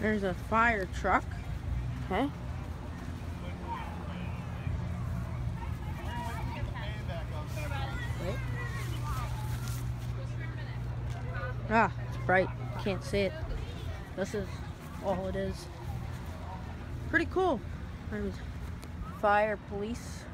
There's a fire truck. Okay. Ah, it's bright. Can't see it. This is all it is. Pretty cool. There's fire, police.